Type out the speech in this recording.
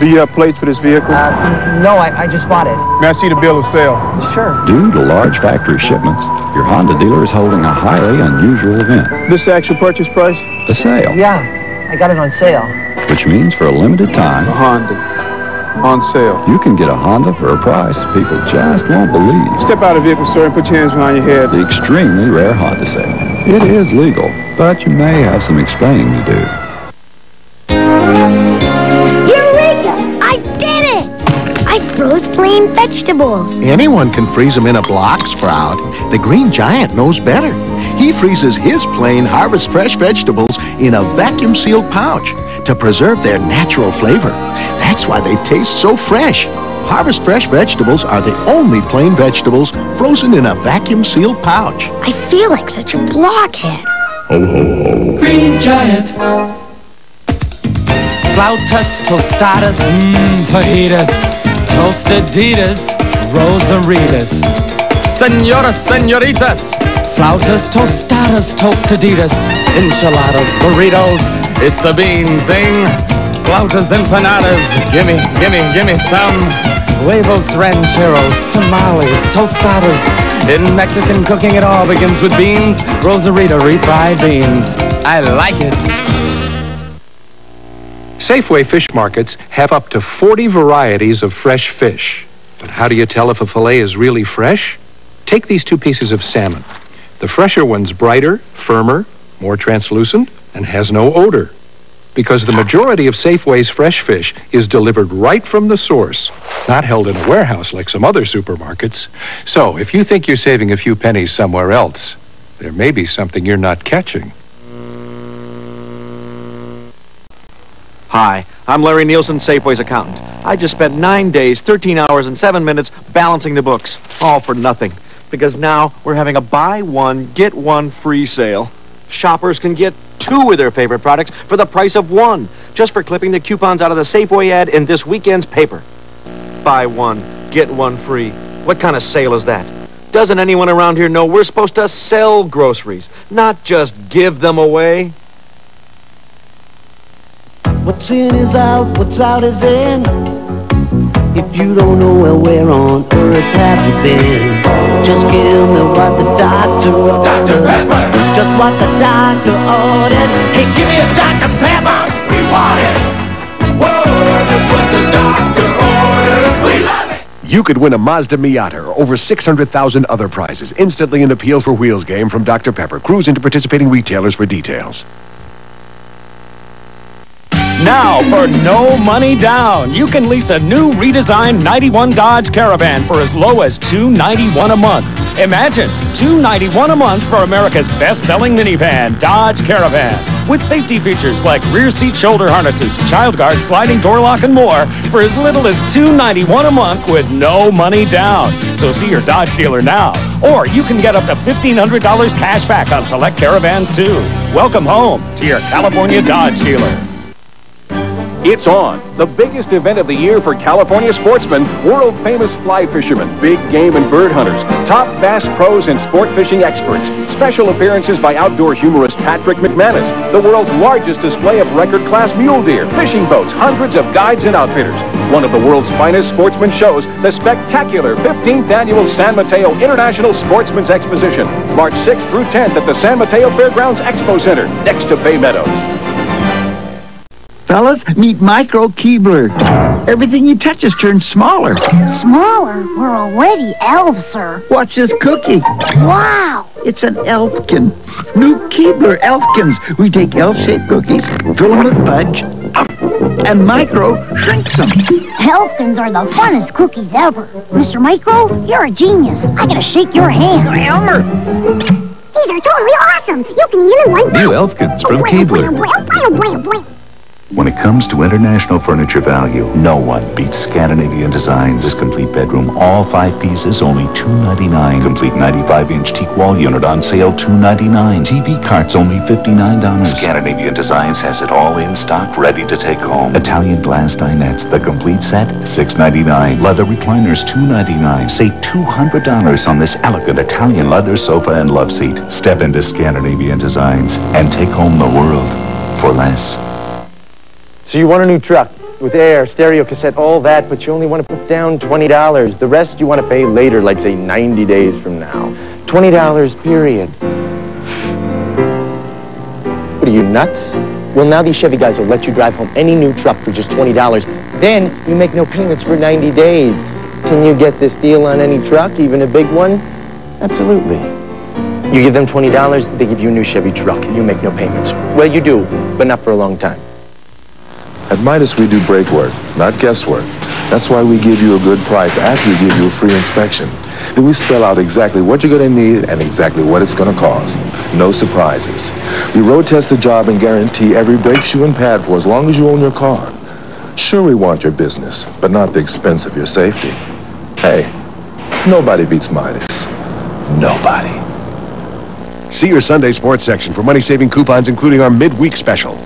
Do you have plates for this vehicle? Uh, no, I, I just bought it. May I see the bill of sale? Sure. Due to large factory shipments, your Honda dealer is holding a highly unusual event, This the actual purchase price? a sale, Yeah, I got it on sale. which means for a limited time... A time, Honda. On sale. you can get a Honda for a price people just won't believe. Step out of the vehicle, sir, and put your hands behind your head. The extremely rare Honda sale. It is legal, but you may have some explaining to do. I froze plain vegetables. Anyone can freeze them in a block, Sprout. The Green Giant knows better. He freezes his plain Harvest Fresh vegetables in a vacuum-sealed pouch to preserve their natural flavor. That's why they taste so fresh. Harvest Fresh vegetables are the only plain vegetables frozen in a vacuum-sealed pouch. I feel like such a blockhead. Ho, ho, ho. Green Giant. Flautas, tostadas, mmm, fajitas, tostaditas, rosaritas. Senoras, senoritas, flautas, tostadas, tostaditas, enchiladas, burritos. It's a bean thing. Flautas, empanadas, gimme, gimme, gimme some. Huevos rancheros, tamales, tostadas. In Mexican cooking, it all begins with beans. Rosarita refried beans. I like it. Safeway fish markets have up to 40 varieties of fresh fish. But how do you tell if a fillet is really fresh? Take these two pieces of salmon. The fresher one's brighter, firmer, more translucent, and has no odor. Because the majority of Safeway's fresh fish is delivered right from the source, not held in a warehouse like some other supermarkets. So if you think you're saving a few pennies somewhere else, there may be something you're not catching. Hi, I'm Larry Nielsen, Safeway's accountant. I just spent nine days, 13 hours, and seven minutes balancing the books, all for nothing. Because now we're having a buy one, get one free sale. Shoppers can get two of their favorite products for the price of one, just for clipping the coupons out of the Safeway ad in this weekend's paper. Buy one, get one free. What kind of sale is that? Doesn't anyone around here know we're supposed to sell groceries, not just give them away? What's in is out, what's out is in. If you don't know, well, where on earth have you been? Just give me what the doctor ordered. Dr. Pepper! Just what the doctor ordered. Hey, give me a Dr. Pepper! We want it! Whoa, just what the doctor ordered. We love it! You could win a Mazda Miata or over 600,000 other prizes instantly in the Peel for Wheels game from Dr. Pepper. Cruise into participating retailers for details. Now for no money down, you can lease a new redesigned 91 Dodge Caravan for as low as 291 a month. Imagine 291 a month for America's best-selling minivan, Dodge Caravan, with safety features like rear seat shoulder harnesses, child guard, sliding door lock, and more for as little as 291 a month with no money down. So see your Dodge dealer now, or you can get up to $1,500 cash back on select caravans too. Welcome home to your California Dodge dealer. It's on. The biggest event of the year for California sportsmen, world famous fly fishermen, big game and bird hunters, top bass pros and sport fishing experts. Special appearances by outdoor humorist Patrick McManus, the world's largest display of record class mule deer, fishing boats, hundreds of guides and outfitters. One of the world's finest sportsman shows, the spectacular 15th annual San Mateo International Sportsman's Exposition, March 6th through 10th at the San Mateo Fairgrounds Expo Center, next to Bay Meadows. Fellas, meet Micro Keebler. Everything he touches turns smaller. Smaller? We're already elves, sir. Watch this cookie. Wow! It's an elfkin. New Keebler elfkins. We take elf-shaped cookies, fill them with fudge, and Micro shrinks them. Elfkins are the funnest cookies ever. Mr. Micro, you're a genius. I gotta shake your hand. Elmer! These are totally awesome. You can eat them in one New. Elfkins from Blam, Keebler. When it comes to international furniture value, no one beats Scandinavian Designs. This complete bedroom, all five pieces, only $2.99. Complete 95-inch teak wall unit on sale, $2.99. TV carts, only $59. Scandinavian Designs has it all in stock, ready to take home. Italian glass dinettes, the complete set, $6.99. Leather recliners, $2.99. Save $200 on this elegant Italian leather sofa and love seat. Step into Scandinavian Designs and take home the world for less. So you want a new truck with air, stereo, cassette, all that, but you only want to put down $20. The rest you want to pay later, like say 90 days from now. $20 period. What are you, nuts? Well, now these Chevy guys will let you drive home any new truck for just $20. Then you make no payments for 90 days. Can you get this deal on any truck, even a big one? Absolutely. You give them $20, they give you a new Chevy truck, you make no payments. Well, you do, but not for a long time. At Midas, we do brake work, not guesswork. That's why we give you a good price after we give you a free inspection. Then we spell out exactly what you're going to need and exactly what it's going to cost. No surprises. We road test the job and guarantee every brake shoe and pad for as long as you own your car. Sure, we want your business, but not the expense of your safety. Hey, nobody beats Midas. Nobody. See your Sunday sports section for money-saving coupons, including our midweek special.